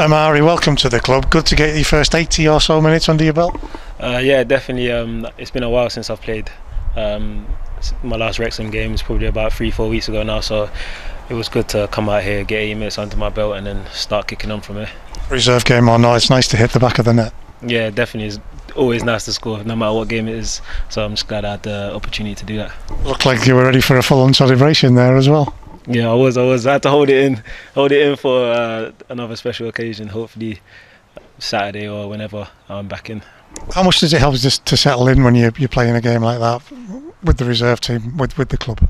Omari, welcome to the club. Good to get your first 80 or so minutes under your belt. Uh, yeah, definitely. Um, it's been a while since I've played. Um, my last Wrexham game was probably about three, four weeks ago now, so it was good to come out here, get 80 minutes under my belt, and then start kicking on from here. Reserve game or not, it's nice to hit the back of the net. Yeah, definitely. It's always nice to score, no matter what game it is. So I'm just glad I had the opportunity to do that. Looked like you were ready for a full-on celebration there as well. Yeah, I was. I was. I had to hold it in, hold it in for uh, another special occasion. Hopefully, Saturday or whenever I'm back in. How much does it help just to settle in when you're, you're playing a game like that with the reserve team, with, with the club?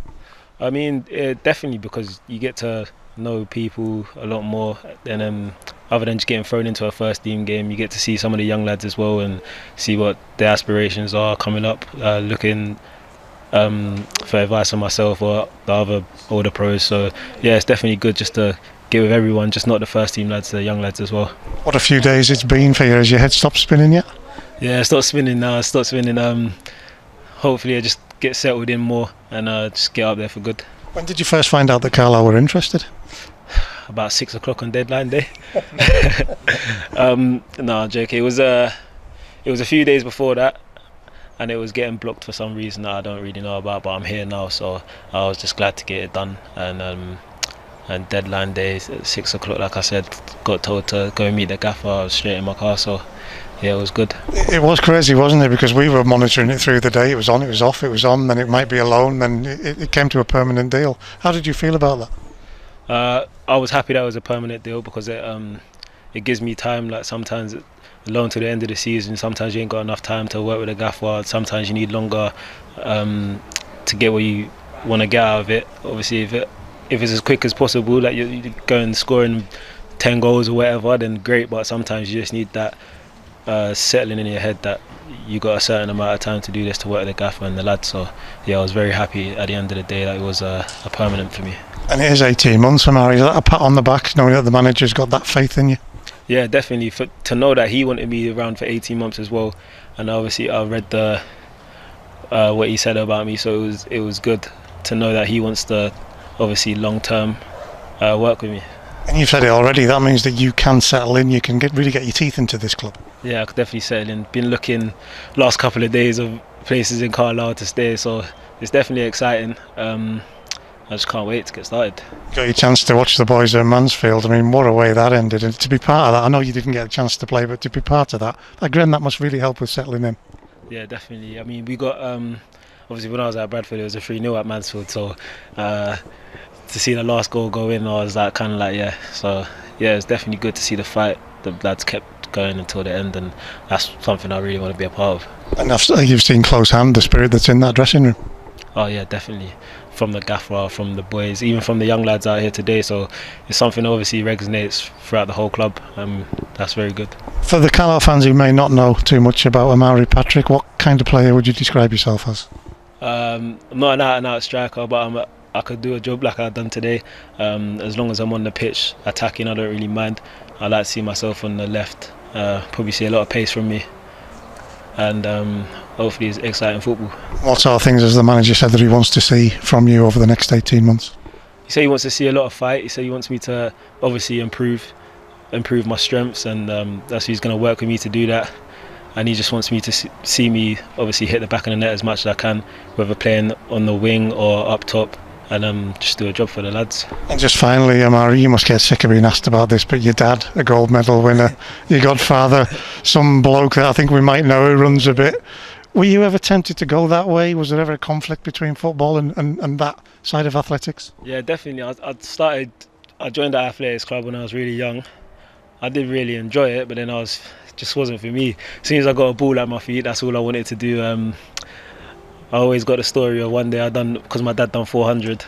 I mean, definitely because you get to know people a lot more, and um, other than just getting thrown into a first team game, you get to see some of the young lads as well and see what their aspirations are coming up, uh, looking um, for advice on myself or the other older pros. So yeah, it's definitely good just to get with everyone, just not the first team lads, the young lads as well. What a few days it's been for you. Has your head stopped spinning yet? Yeah, it's not spinning now. It's not spinning. Um, hopefully, I just get settled in more and uh, just get up there for good. When did you first find out that Carlisle were interested? About six o'clock on deadline day. um, no, joke. It was uh, it was a few days before that and it was getting blocked for some reason that I don't really know about. But I'm here now, so I was just glad to get it done. And um, and deadline day at six o'clock, like I said, got told to go meet the gaffer. I was straight in my car, so yeah, it was good. It was crazy, wasn't it? Because we were monitoring it through the day. It was on, it was off, it was on. Then it might be a loan. Then it, it came to a permanent deal. How did you feel about that? Uh, I was happy that it was a permanent deal because it um, it gives me time. Like sometimes alone to the end of the season. Sometimes you ain't got enough time to work with a gaffer. Sometimes you need longer um, to get what you want to get out of it. Obviously, if it if it's as quick as possible, like you're going scoring ten goals or whatever, then great. But sometimes you just need that uh, settling in your head that you got a certain amount of time to do this to work with the gaffer and the lads. So yeah, I was very happy at the end of the day that it was a, a permanent for me. And it is 18 months for Mari. Is that a pat on the back knowing that the manager's got that faith in you? Yeah, definitely. For, to know that he wanted me around for 18 months as well, and obviously I read the uh, what he said about me, so it was it was good to know that he wants to obviously long term uh, work with me. And you've said it already. That means that you can settle in. You can get really get your teeth into this club. Yeah, I could definitely settle in. Been looking last couple of days of places in Carlisle to stay, so it's definitely exciting. Um, I just can't wait to get started. You got your chance to watch the boys at Mansfield. I mean, what a way that ended. And to be part of that, I know you didn't get a chance to play, but to be part of that, again, that must really help with settling in. Yeah, definitely. I mean, we got, um, obviously, when I was at Bradford, it was a 3 0 at Mansfield. So uh, to see the last goal go in, I was like, kind of like, yeah. So, yeah, it's definitely good to see the fight. The lads kept going until the end, and that's something I really want to be a part of. And you've seen close hand the spirit that's in that dressing room. Oh yeah, definitely. From the gaffer, from the boys, even from the young lads out here today. So it's something obviously resonates throughout the whole club. Um, that's very good. For the Carlisle fans who may not know too much about Omari Patrick, what kind of player would you describe yourself as? Um, I'm not an out and out striker, but I'm a, I could do a job like I've done today. Um, as long as I'm on the pitch attacking, I don't really mind. I like to see myself on the left. Uh, probably see a lot of pace from me and um, hopefully it's exciting football. What sort of things has the manager said that he wants to see from you over the next 18 months? He said he wants to see a lot of fight. He said he wants me to obviously improve, improve my strengths, and um, that's he's going to work with me to do that. And he just wants me to see me obviously hit the back of the net as much as I can, whether playing on the wing or up top and um, just do a job for the lads. And just finally, Omari, you must get sick of being asked about this, but your dad, a gold medal winner, your godfather, some bloke that I think we might know who runs a bit. Were you ever tempted to go that way? Was there ever a conflict between football and, and, and that side of athletics? Yeah, definitely. I, I started, I joined the athletics club when I was really young. I did really enjoy it, but then I was just wasn't for me. As soon as I got a ball at my feet, that's all I wanted to do. Um, I always got the story of one day I done because my dad done 400.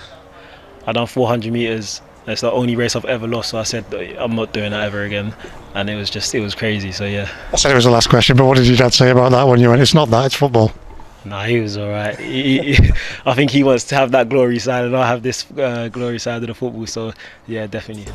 I done 400 meters. It's the only race I've ever lost. So I said I'm not doing that ever again, and it was just it was crazy. So yeah. I said it was the last question, but what did your dad say about that when you went? It's not that. It's football. Nah, he was all right. He, he, I think he wants to have that glory side, and I have this uh, glory side of the football. So yeah, definitely.